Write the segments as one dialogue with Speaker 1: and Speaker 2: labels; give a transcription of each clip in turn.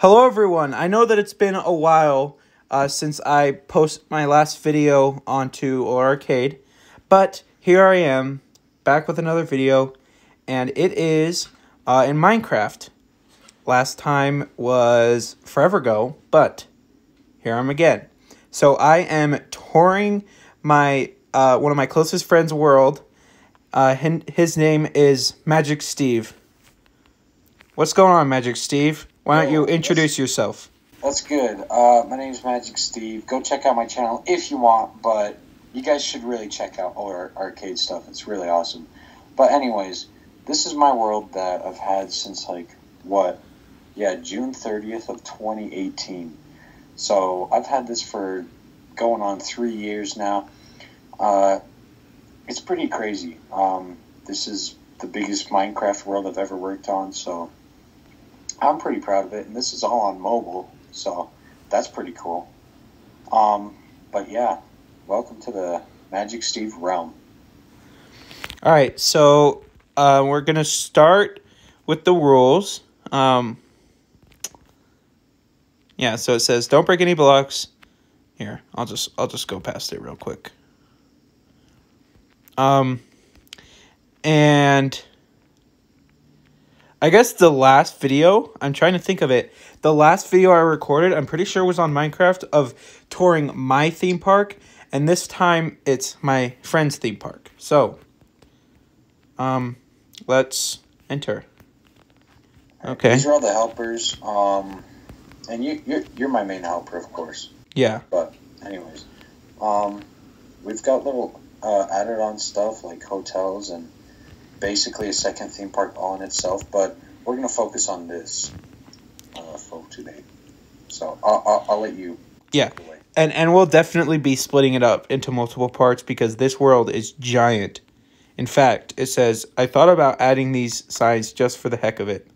Speaker 1: Hello, everyone. I know that it's been a while uh, since I posted my last video onto OHLR Arcade, but here I am, back with another video, and it is uh, in Minecraft. Last time was forever ago, but here I'm again. So I am touring my uh, one of my closest friends' world. Uh, his name is Magic Steve. What's going on, Magic Steve? Why don't you introduce yourself?
Speaker 2: That's good. Uh, my name is Magic Steve. Go check out my channel if you want, but you guys should really check out OHLR Arcade stuff. It's really awesome. But anyways, this is my world that I've had since like what? Yeah, June 30th of 2018. So I've had this for going on three years now. Uh, it's pretty crazy. Um, this is the biggest Minecraft world I've ever worked on, so I'm pretty proud of it. And this is all on mobile, so that's pretty cool. Um, but yeah, welcome to the Magic Steve realm.
Speaker 1: All right, so uh, we're gonna start with the rules. Um, yeah, so it says don't break any blocks. Here, I'll just I'll just go past it real quick. Um, and I guess the last video, I'm trying to think of it. The last video I recorded, I'm pretty sure was on Minecraft of touring my theme park. And this time it's my friend's theme park. So, um, let's enter. Okay.
Speaker 2: These are all the helpers. Um, and you, you're, you're my main helper, of course.
Speaker 1: Yeah.
Speaker 2: But, anyways, um, we've got little uh, added on stuff like hotels and basically a second theme park all in itself, but we're going to focus on this uh, for today. So I'll, I'll, I'll let you.
Speaker 1: Yeah. And, and we'll definitely be splitting it up into multiple parts because this world is giant. In fact, it says, I thought about adding these signs just for the heck of it.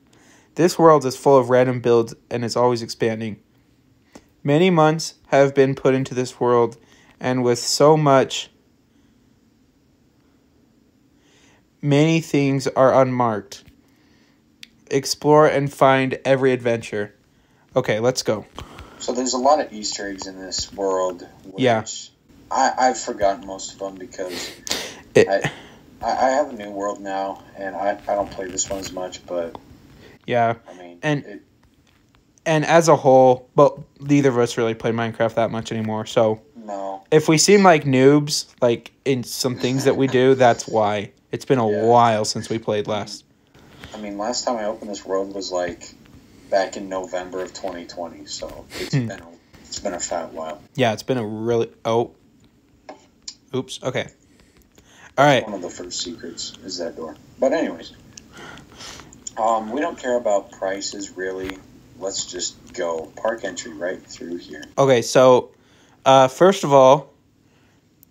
Speaker 1: This world is full of random builds and is always expanding. Many months have been put into this world, and with so much Many things are unmarked. Explore and find every adventure. Okay, let's go.
Speaker 2: So there's a lot of Easter eggs in this world.
Speaker 1: yeah.
Speaker 2: I, I've forgotten most of them because it, I, I have a new world now, and I, I don't play this one as much, but
Speaker 1: yeah,
Speaker 2: I mean,
Speaker 1: and
Speaker 2: it,
Speaker 1: and as a whole, but neither of us really play Minecraft that much anymore. So
Speaker 2: no,
Speaker 1: if we seem like noobs, like in some things that we do, that's why. It's been a yeah. while since we played last.
Speaker 2: I mean, last time I opened this road was like back in November of 2020, so it's hmm. been a, it's been a fat while.
Speaker 1: Yeah, it's been a really oh. Oops. Okay. All right.
Speaker 2: One of the first secrets is that door. But anyways, um, we don't care about prices really. Let's just go park entry right through here.
Speaker 1: Okay, so uh, first of all,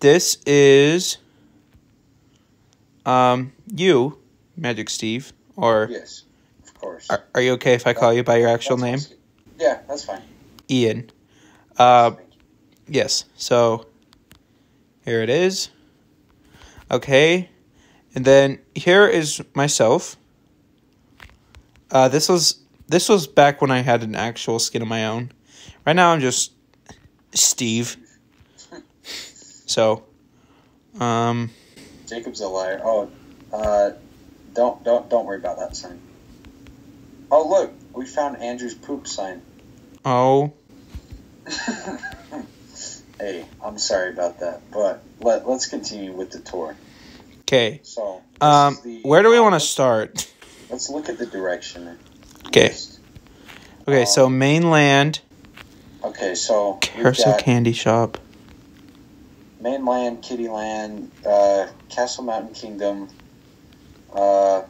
Speaker 1: this is um, you, Magic Steve, or
Speaker 2: yes, of course.
Speaker 1: Are, are you okay if I call you by your actual name?
Speaker 2: Yeah, that's fine.
Speaker 1: Ian. Uh, yes. So here it is. Okay, and then here is myself. Uh, this was this was back when I had an actual skin of my own. Right now I'm just Steve. So, um.
Speaker 2: Jacob's a liar. Oh, uh, don't don't don't worry about that sign. Oh look, we found Andrew's poop sign.
Speaker 1: Oh.
Speaker 2: hey, I'm sorry about that, but let let's continue with the tour.
Speaker 1: Okay. So. Um, the, where do we want to start?
Speaker 2: Let's look at the direction.
Speaker 1: Okay. Okay, um, so mainland.
Speaker 2: Okay, so
Speaker 1: Carousel Candy Shop.
Speaker 2: Mainland, Kittyland, uh, Castle Mountain Kingdom, uh,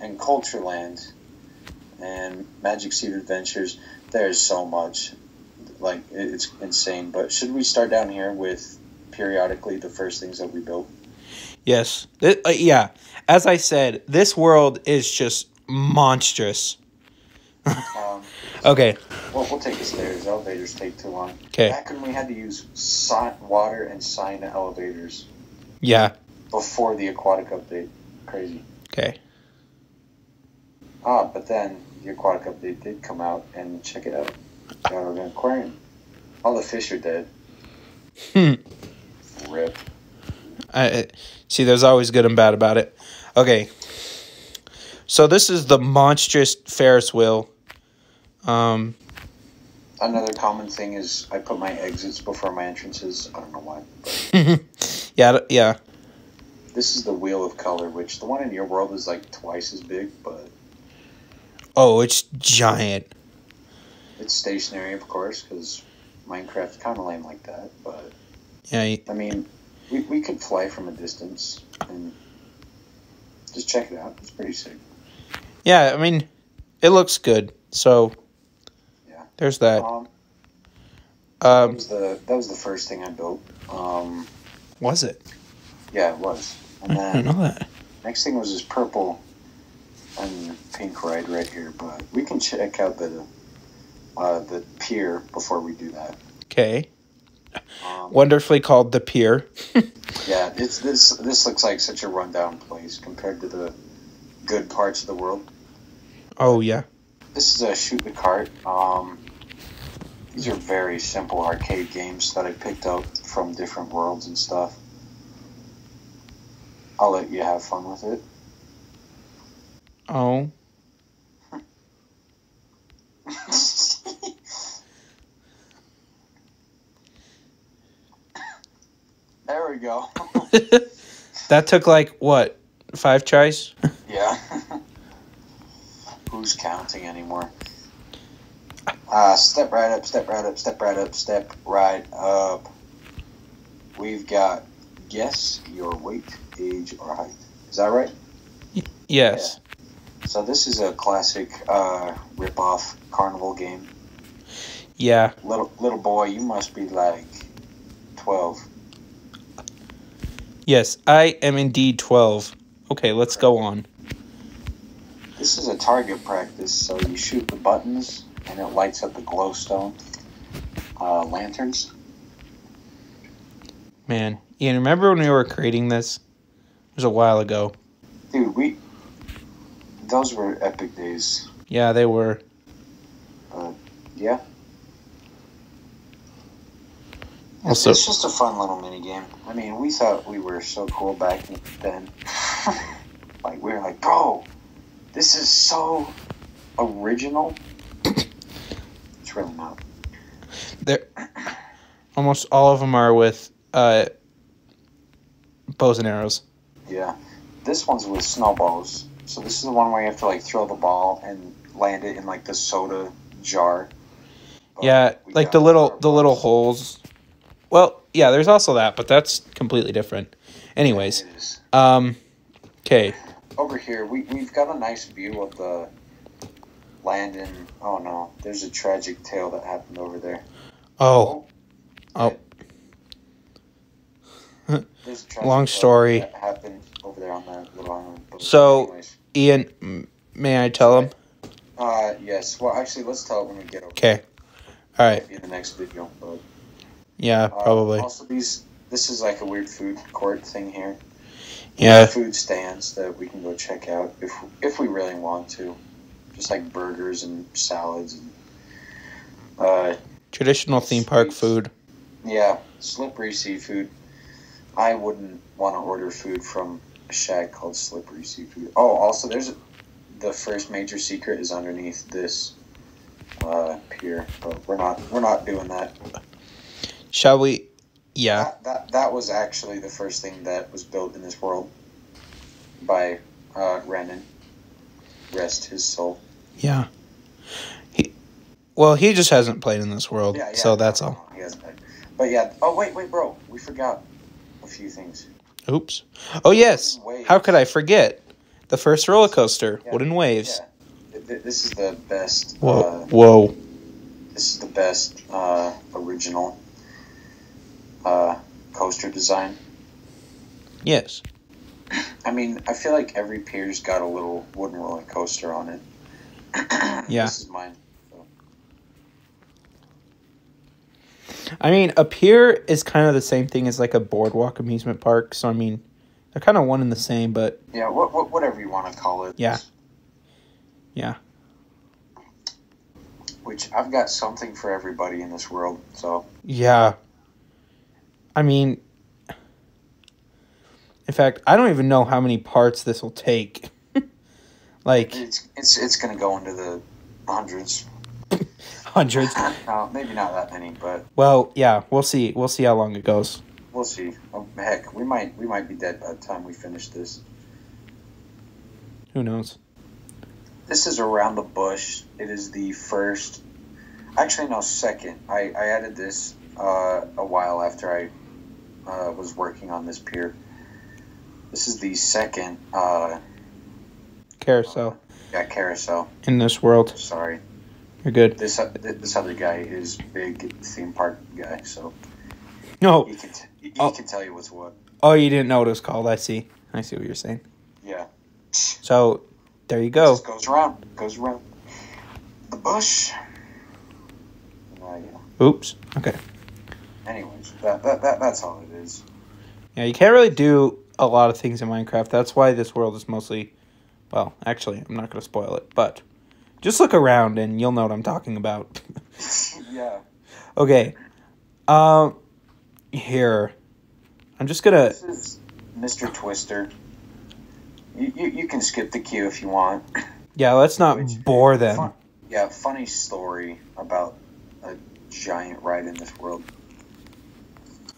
Speaker 2: and Cultureland, and Magic Steve Adventures. There's so much. Like, it's insane. But should we start down here with periodically the first things that we built?
Speaker 1: Yes. uh, yeah. As I said, this world is just monstrous.
Speaker 2: um,
Speaker 1: okay.
Speaker 2: Well, we'll take the stairs. Elevators take too long.
Speaker 1: Okay.
Speaker 2: Back when we had to use water and sign elevators.
Speaker 1: Yeah.
Speaker 2: Before the aquatic update. Crazy.
Speaker 1: Okay.
Speaker 2: Ah, but then the aquatic update did come out, and check it out. Got an aquarium. All the fish are dead.
Speaker 1: Hmm.
Speaker 2: Rip.
Speaker 1: I see. There's always good and bad about it. Okay. So this is the monstrous Ferris wheel. Um,
Speaker 2: Another common thing is I put my exits before my entrances. I don't know why.
Speaker 1: Yeah, yeah.
Speaker 2: this is the wheel of color, which the one in your world is like twice as big, but
Speaker 1: Oh, it's giant.
Speaker 2: it's stationary, of course, because Minecraft's kind of lame like that. But
Speaker 1: Yeah,
Speaker 2: I mean, we, we could fly from a distance and just check it out. It's pretty sick.
Speaker 1: yeah. I mean, it looks good. So,
Speaker 2: Yeah.
Speaker 1: there's that.
Speaker 2: Um, that
Speaker 1: Um,
Speaker 2: was the that was the first thing I built. Um,
Speaker 1: was it?
Speaker 2: yeah, it was. And
Speaker 1: I didn't know that.
Speaker 2: next thing was this purple and pink ride right here. But we can check out the uh, the pier before we do that.
Speaker 1: Okay.
Speaker 2: Um,
Speaker 1: Wonderfully called the pier.
Speaker 2: Yeah, it's this. This looks like such a rundown place compared to the good parts of the world.
Speaker 1: Oh yeah.
Speaker 2: This is a shoot the cart. Um, these are very simple arcade games that I picked up from different worlds and stuff. I'll let you have fun with it.
Speaker 1: Oh.
Speaker 2: there we go.
Speaker 1: that took like what? Five tries?
Speaker 2: yeah. Who's counting anymore? Uh, step right up, step right up, step right up, step right up. We've got guess your weight, age, or height. Is that right?
Speaker 1: yes.
Speaker 2: So this is a classic uh, rip-off carnival game.
Speaker 1: Yeah.
Speaker 2: Little little boy, you must be like twelve.
Speaker 1: Yes. I am indeed twelve. Okay, let's go on.
Speaker 2: This is a target practice, so you shoot the buttons and it lights up the glowstone uh, lanterns.
Speaker 1: Man, Ian, remember when we were creating this? It was a while ago.
Speaker 2: Dude, we those were epic days.
Speaker 1: Yeah, they were.
Speaker 2: Yeah. It's,
Speaker 1: Also,
Speaker 2: it's just a fun little mini game. I mean, we thought we were so cool back then. like we were like, bro, this is so original. It's really not.
Speaker 1: there, almost all of them are with uh, bows and arrows.
Speaker 2: Yeah. This one's with snowballs. So this is the one where you have to like throw the ball and land it in like the soda jar. But
Speaker 1: yeah, like the little the little holes. Well, yeah, there's also that, but that's completely different. Anyways, um, okay,
Speaker 2: over here we, we've got a nice view of the land in oh no. There's a tragic tale that happened over there.
Speaker 1: Oh, Oh.
Speaker 2: Tragic
Speaker 1: Long story.
Speaker 2: that happened over there on that little island
Speaker 1: So-
Speaker 2: anyways,
Speaker 1: Ian, may I tell him?
Speaker 2: uh yes. Well actually let's tell it when we get over
Speaker 1: Okay, all right,
Speaker 2: in the next video but
Speaker 1: yeah,
Speaker 2: uh,
Speaker 1: probably,
Speaker 2: also these this is like a weird food court thing here.
Speaker 1: Yeah,
Speaker 2: food stands that we can go check out if if we really want to just like burgers and salads and uh
Speaker 1: traditional theme park food.
Speaker 2: Yeah, slippery seafood. I wouldn't want to order food from a shack called Slippery Seafood. Oh, also, there's a, the first major secret is underneath this uh, pier, but we're not we're not doing that.
Speaker 1: Shall we? Yeah,
Speaker 2: That, that that was actually the first thing that was built in this world by uh, Renan. Rest his soul.
Speaker 1: Yeah. He, well, he just hasn't played in this world,
Speaker 2: Yeah, yeah.
Speaker 1: so that's
Speaker 2: no,
Speaker 1: all.
Speaker 2: he hasn't died. But yeah. Oh wait, wait, bro. We forgot a few things.
Speaker 1: Oops. Oh yes. How could I forget? The first roller coaster,
Speaker 2: Yeah.
Speaker 1: Wooden Waves.
Speaker 2: Yeah. Th- th- This is the best.
Speaker 1: Whoa,
Speaker 2: Uh,
Speaker 1: whoa.
Speaker 2: This is the best uh, original uh, coaster design.
Speaker 1: Yes.
Speaker 2: I mean, I feel like every pier's got a little wooden roller coaster on it.
Speaker 1: Yeah.
Speaker 2: This is mine.
Speaker 1: I mean, a pier is kind of the same thing as like a boardwalk amusement park. So I mean, they're kind of one and the same, but
Speaker 2: Yeah, what, what, whatever you want to call it.
Speaker 1: Yeah. Yeah.
Speaker 2: which I've got something for everybody in this world. So
Speaker 1: Yeah. I mean, in fact, I don't even know how many parts this will take. Like
Speaker 2: it's it's it's gonna go into the hundreds.
Speaker 1: hundreds.
Speaker 2: no, maybe not that many, but
Speaker 1: Well, yeah, we'll see. We'll see how long it goes.
Speaker 2: we'll see. Oh, heck, we might we might be dead by the time we finish this.
Speaker 1: Who knows?
Speaker 2: This is around the bush. It is the first, actually no, second. I, I added this uh, a while after I uh, was working on this pier. This is the second, uh,
Speaker 1: Carousel
Speaker 2: yeah, carousel.
Speaker 1: in this world.
Speaker 2: Sorry,
Speaker 1: You're good.
Speaker 2: this uh, this other guy is big theme park guy, so
Speaker 1: No.
Speaker 2: he can t- he,
Speaker 1: Oh.
Speaker 2: can tell you what's what.
Speaker 1: Oh, you didn't know what it was called. I see. I see what you're saying.
Speaker 2: Yeah,
Speaker 1: So, there you go.
Speaker 2: just goes around, goes around the bush. Yeah.
Speaker 1: Oops. Okay.
Speaker 2: Anyways, that, that, that that's all it is.
Speaker 1: Yeah, you can't really do a lot of things in Minecraft. That's why this world is mostly. Well, actually, I'm not going to spoil it, but just look around and you'll know what I'm talking about.
Speaker 2: yeah.
Speaker 1: okay. Um, here. I'm just gonna.
Speaker 2: This is Mr. Twister. You, you, you can skip the queue if you want.
Speaker 1: Yeah, let's not
Speaker 2: Which-
Speaker 1: bore them.
Speaker 2: Fun, yeah, funny story about a giant ride in this world.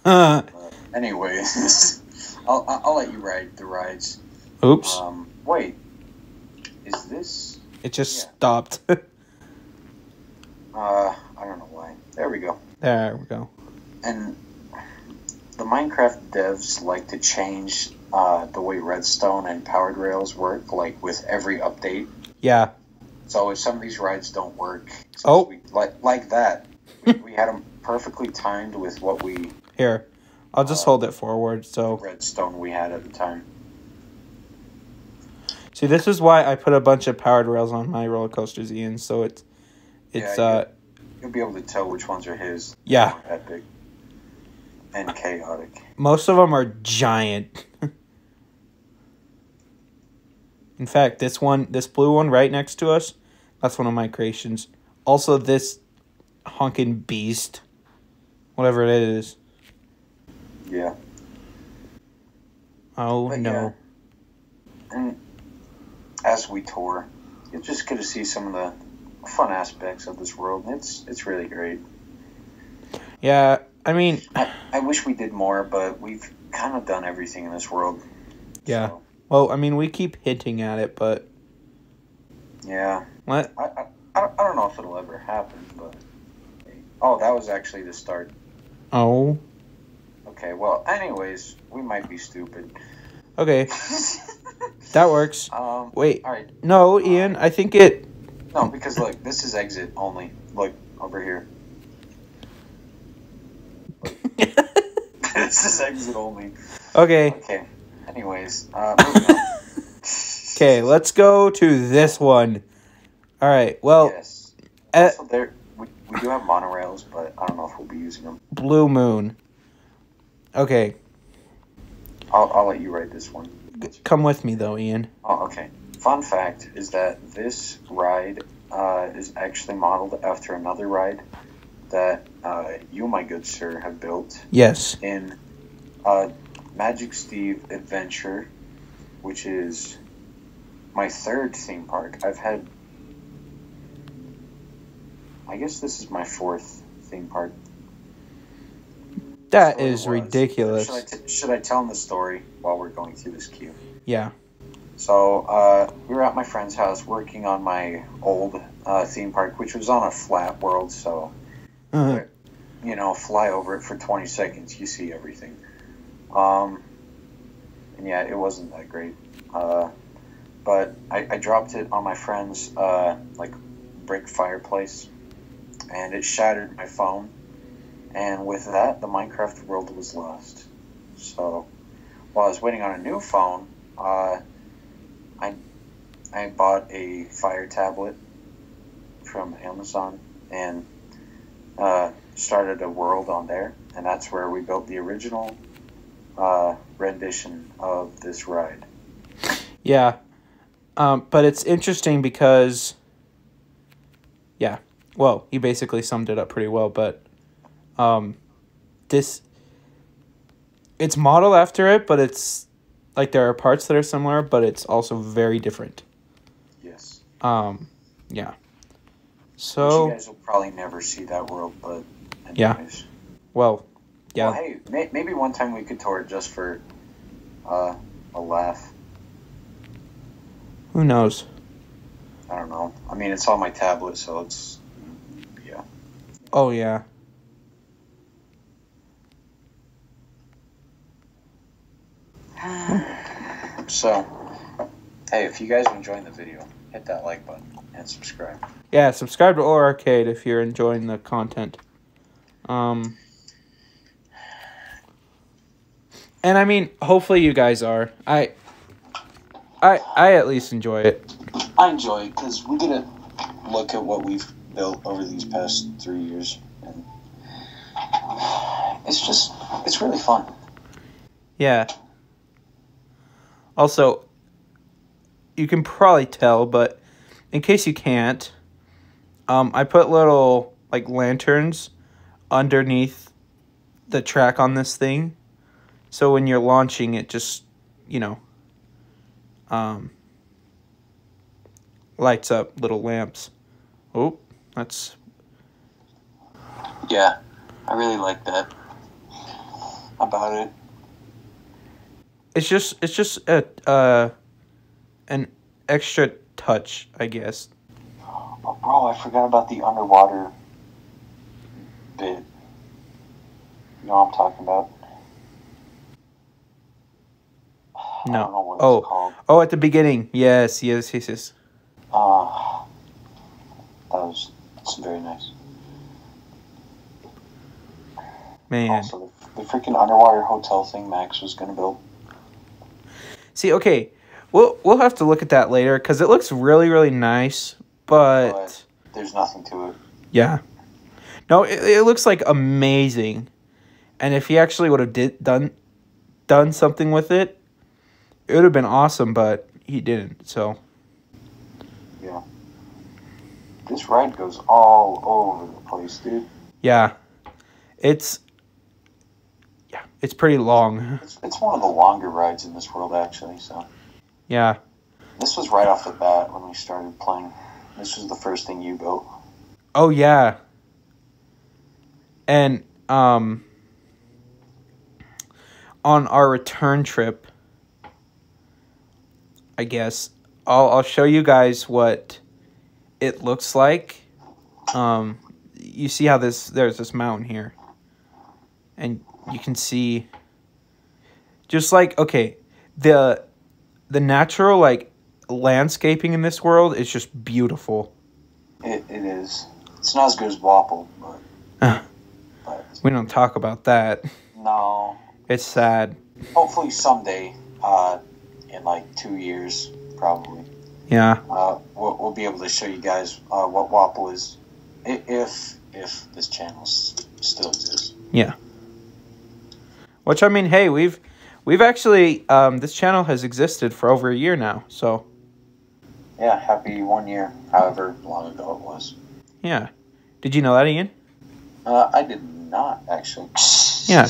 Speaker 1: Uh,
Speaker 2: Anyways, I'll, I'll I'll let you ride the rides.
Speaker 1: oops.
Speaker 2: Um, wait, is this?
Speaker 1: It just
Speaker 2: yeah.
Speaker 1: stopped.
Speaker 2: Uh, I don't know why. There we go.
Speaker 1: there we go.
Speaker 2: And the Minecraft devs like to change uh, the way redstone and powered rails work, like with every update.
Speaker 1: Yeah.
Speaker 2: So if some of these rides don't work,
Speaker 1: Oh.
Speaker 2: we, like like that, we, we had them perfectly timed with what we
Speaker 1: Here. I'll just
Speaker 2: Uh,
Speaker 1: hold it forward. So,
Speaker 2: redstone we had at the time.
Speaker 1: See, this is why I put a bunch of powered rails on my roller coasters, Ian. So it's, it's,
Speaker 2: Yeah,
Speaker 1: uh,
Speaker 2: You'll be able to tell which ones are his.
Speaker 1: yeah.
Speaker 2: Epic and chaotic.
Speaker 1: Most of them are giant. In fact, this one, this blue one right next to us, that's one of my creations. Also, this honking beast, whatever it is.
Speaker 2: Yeah.
Speaker 1: Oh
Speaker 2: But
Speaker 1: no.
Speaker 2: And as we tour, you'll just get to see some of the fun aspects of this world. It's it's really great.
Speaker 1: Yeah, I mean,
Speaker 2: I, I wish we did more, but we've kind of done everything in this world.
Speaker 1: Yeah.
Speaker 2: So,
Speaker 1: well, I mean, we keep hinting at it, but
Speaker 2: yeah.
Speaker 1: what?
Speaker 2: I, I, I I don't know if it'll ever happen, but. Oh, that was actually the start.
Speaker 1: Oh,
Speaker 2: Okay, well, anyways, we might be stupid.
Speaker 1: okay, that works.
Speaker 2: um,
Speaker 1: Wait,
Speaker 2: alright.
Speaker 1: no, Ian, I think it.
Speaker 2: No, because look, this is exit only. Look, over here. this is exit only.
Speaker 1: okay,
Speaker 2: Okay. Anyways, uh,
Speaker 1: okay, let's go to this one. All right, well,
Speaker 2: yes.
Speaker 1: uh,
Speaker 2: Also, there we, we do have monorails, but I don't know if we'll be using them.
Speaker 1: Blue Moon. Okay,
Speaker 2: I'll, I'll let you write this one.
Speaker 1: Come with me though, Ian.
Speaker 2: Oh, okay. Fun fact is that this ride uh, is actually modeled after another ride that uh, you, my good sir, have built
Speaker 1: Yes.
Speaker 2: in uh, Magic Steve Adventure, which is my third theme park. I've had, I guess this is my fourth theme park.
Speaker 1: That is ridiculous.
Speaker 2: Should I, t- should I tell them the story while we're going through this queue?
Speaker 1: Yeah.
Speaker 2: So uh, we were at my friend's house working on my old uh, theme park, which was on a flat world. So
Speaker 1: Uh,
Speaker 2: you know, fly over it for 20 seconds, you see everything. Um, and yeah, it wasn't that great. Uh, but I, I dropped it on my friend's uh, like brick fireplace, and it shattered my phone. And with that, the Minecraft world was lost. So while I was waiting on a new phone, uh, I I bought a fire tablet from Amazon and uh, started a world on there, and that's where we built the original uh, rendition of this ride.
Speaker 1: yeah. Um, but it's interesting because, yeah. well, you basically summed it up pretty well, but um, this it's modeled after it, but it's like there are parts that are similar, but it's also very different.
Speaker 2: Yes.
Speaker 1: Um, yeah. So
Speaker 2: you guys will probably never see that world, but
Speaker 1: Yeah. well, yeah.
Speaker 2: Well, hey, may, maybe one time we could tour it just for uh, a laugh.
Speaker 1: Who knows?
Speaker 2: I don't know. I mean, it's on my tablet, so it's yeah.
Speaker 1: Oh yeah.
Speaker 2: So, hey, if you guys are enjoying the video, hit that like button and subscribe.
Speaker 1: Yeah, subscribe to OHLR Arcade if you're enjoying the content. Um, and I mean, hopefully you guys are. I, I, I at least enjoy it.
Speaker 2: I enjoy it because we get to look at what we've built over these past three years, and it's just it's really fun.
Speaker 1: Yeah. Also, you can probably tell, but in case you can't, um, I put little like lanterns underneath the track on this thing, so when you're launching it, just you know, um, lights up little lamps. Oh, that's
Speaker 2: Yeah, I really like that about it.
Speaker 1: It's just it's just a uh, an extra touch, I guess.
Speaker 2: Oh, bro, I forgot about the underwater bit. You know what I'm talking about? I
Speaker 1: No.
Speaker 2: don't know what
Speaker 1: Oh.
Speaker 2: it's called.
Speaker 1: Oh, at the beginning. Yes, yes, yes, yes.
Speaker 2: Uh, that was it's very nice.
Speaker 1: Man.
Speaker 2: Also, the, the freaking underwater hotel thing Max was gonna build.
Speaker 1: See, okay. We'll we'll have to look at that later cuz it looks really really nice, but
Speaker 2: But- There's nothing to it.
Speaker 1: yeah. No, it, it looks like amazing. And if he actually would have did done done something with it, it would have been awesome, but he didn't. So, Yeah.
Speaker 2: This ride goes all over the place, dude.
Speaker 1: yeah. It's it's pretty long.
Speaker 2: It's, it's one of the longer rides in this world, actually. So
Speaker 1: Yeah.
Speaker 2: this was right off the bat when we started playing. This was the first thing you built.
Speaker 1: Oh yeah. And um on our return trip I guess I'll I'll show you guys what it looks like. Um you see how this there's this mountain here. And you can see just like okay, the the natural like landscaping in this world is just beautiful.
Speaker 2: It, it is. It's not as good as Wapple, but.
Speaker 1: Uh.
Speaker 2: but
Speaker 1: We don't talk about that.
Speaker 2: no.
Speaker 1: It's sad.
Speaker 2: Hopefully someday, uh, in like two years, probably,
Speaker 1: Yeah.
Speaker 2: uh, we'll, we'll be able to show you guys uh, what Wapple is, if if this channel still exists.
Speaker 1: Which I mean, hey, we've we've actually um, this channel has existed for over a year now. So
Speaker 2: Yeah, happy one year, however long ago it was.
Speaker 1: yeah. Did you know that, Ian?
Speaker 2: Uh, I did not actually.
Speaker 1: Yeah.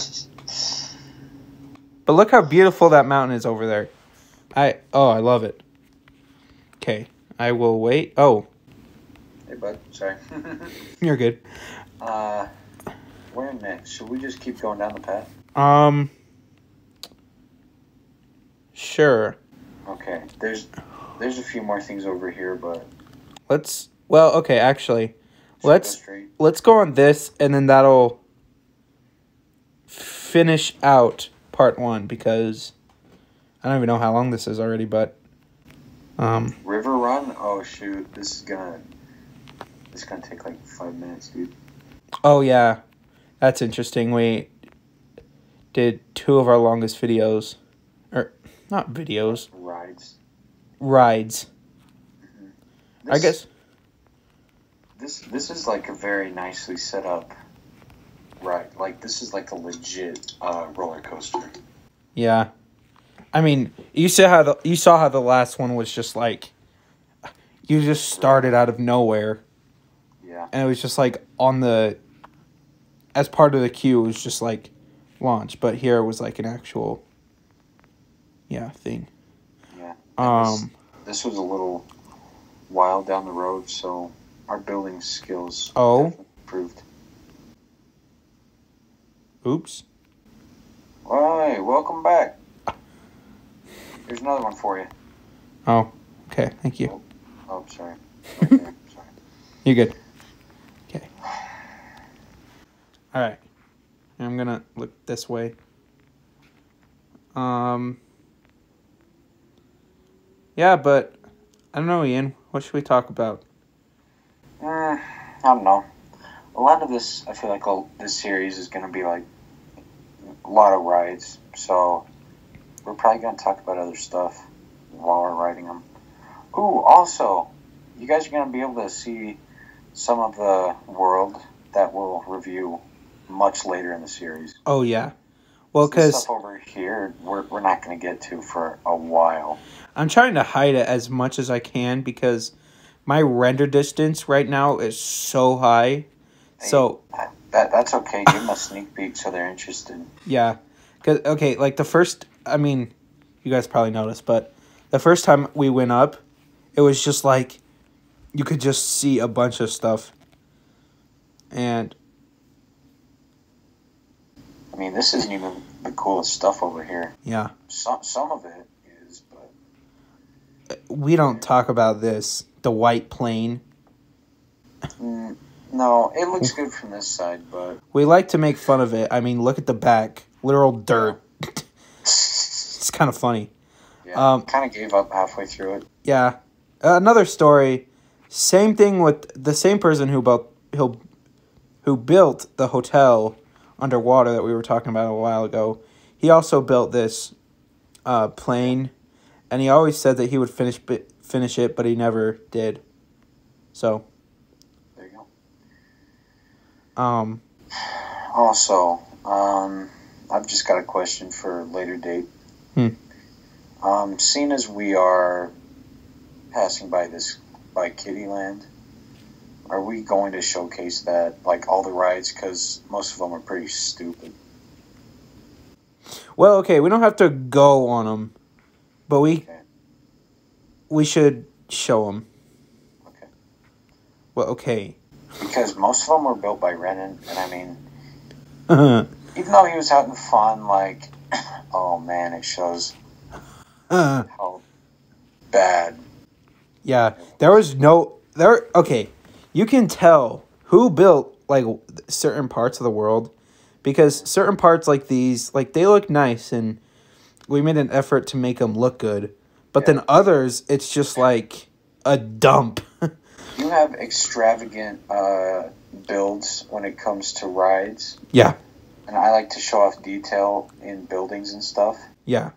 Speaker 1: But look how beautiful that mountain is over there. I oh, I love it. Okay, I will wait. Oh,
Speaker 2: Hey, bud. Sorry.
Speaker 1: you're good.
Speaker 2: uh, where next? Should we just keep going down the path?
Speaker 1: Um. Sure.
Speaker 2: Okay. There's there's a few more things over here, but
Speaker 1: Let's. Well, okay. Actually, Let's-
Speaker 2: go
Speaker 1: let's go on this, and then that'll finish out part one because I don't even know how long this is already, but um,
Speaker 2: River Run. Oh shoot! This is gonna this is gonna take like five minutes, dude.
Speaker 1: oh yeah, that's interesting. We did two of our longest videos, or not videos,
Speaker 2: Rides.
Speaker 1: rides. I
Speaker 2: This-
Speaker 1: guess.
Speaker 2: this this is like a very nicely set up ride. Like this is like a legit uh, roller coaster.
Speaker 1: Yeah, I mean, you saw how the you saw how the last one was just like, you just started out of nowhere.
Speaker 2: Yeah.
Speaker 1: And it was just like on the as part of the queue it was just like launch, but here it was like an actual yeah, thing.
Speaker 2: Yeah.
Speaker 1: Um
Speaker 2: This was a little while down the road, so our building skills
Speaker 1: Oh.
Speaker 2: improved.
Speaker 1: oops.
Speaker 2: Hey, welcome back. Here's another one for you.
Speaker 1: Oh, okay, thank you.
Speaker 2: Oh, sorry. Right there. sorry.
Speaker 1: You're good. Okay. All right. I'm gonna look this way. Um. Yeah, but I don't know, Ian. What should we talk about?
Speaker 2: Eh, I don't know. A lot of this, I feel like all, this series is to be like a lot of rides, so we're probably to talk about other stuff while we're riding them. Ooh, also, you guys are to be able to see some of the world that we'll review much later in the series.
Speaker 1: Oh yeah. Well, because
Speaker 2: stuff over here, we're, we're not going to get to for a while.
Speaker 1: I'm trying to hide it as much as I can because my render distance right now is so high. So
Speaker 2: That That's okay. Give them a sneak peek so they're interested.
Speaker 1: Yeah, cause okay, like the first, I mean, you guys probably noticed, but the first time we went up, it was just like you could just see a bunch of stuff, and
Speaker 2: I mean, this isn't even the coolest stuff over here.
Speaker 1: yeah,
Speaker 2: Some some of it is, but
Speaker 1: we don't talk about this. The white plane.
Speaker 2: mm, no, it looks good from this side. But
Speaker 1: We like to make fun of it. I mean, look at the back, literal dirt. it's kind of funny.
Speaker 2: yeah,
Speaker 1: Um,
Speaker 2: kind of gave up halfway through it.
Speaker 1: Yeah. Another story. Same thing with the same person who built who, who built the hotel underwater that we were talking about a while ago. He also built this uh, plane, and he always said that he would finish finish it, but he never did. So,
Speaker 2: There you go.
Speaker 1: um,
Speaker 2: Also, um, I've just got a question for a later date.
Speaker 1: Hmm.
Speaker 2: Um, seeing as we are passing by this by Kittyland, are we going to showcase that like all the rides? Because most of them are pretty stupid.
Speaker 1: well, okay, we don't have to go on them, but we
Speaker 2: Okay.
Speaker 1: we should show them.
Speaker 2: Okay.
Speaker 1: Well, okay.
Speaker 2: Because most of them were built by Renan, and I mean, even though he was having fun, like, oh man, it shows how bad.
Speaker 1: Yeah, there was no there. Okay, you can tell who built like certain parts of the world because certain parts like these, like they look nice and we made an effort to make them look good. But then others, it's just like a dump.
Speaker 2: You have extravagant uh, builds when it comes to rides,
Speaker 1: yeah,
Speaker 2: and I like to show off detail in buildings and stuff.
Speaker 1: yeah,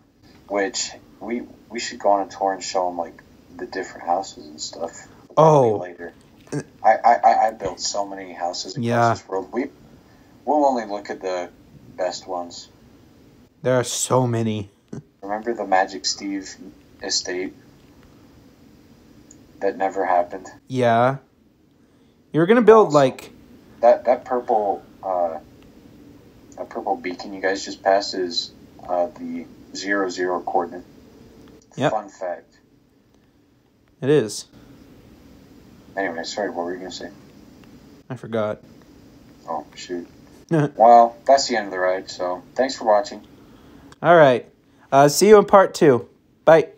Speaker 2: Which we we should go on a tour and show them like the different houses and stuff.
Speaker 1: Oh.
Speaker 2: later. I, I, I- built so many houses across
Speaker 1: Yeah.
Speaker 2: this world. We we'll only look at the best ones.
Speaker 1: there are so many.
Speaker 2: Remember the Magic Steve estate that never happened.
Speaker 1: Yeah, you're gonna build
Speaker 2: Also-
Speaker 1: like
Speaker 2: That that purple uh, that purple beacon you guys just passed is uh, the zero zero coordinate.
Speaker 1: Yep.
Speaker 2: Fun fact.
Speaker 1: it is.
Speaker 2: Anyway, sorry, what were you gonna say?
Speaker 1: I forgot.
Speaker 2: Oh shoot. well, that's the end of the ride. So thanks for watching.
Speaker 1: All right, uh, see you in part two. Bye.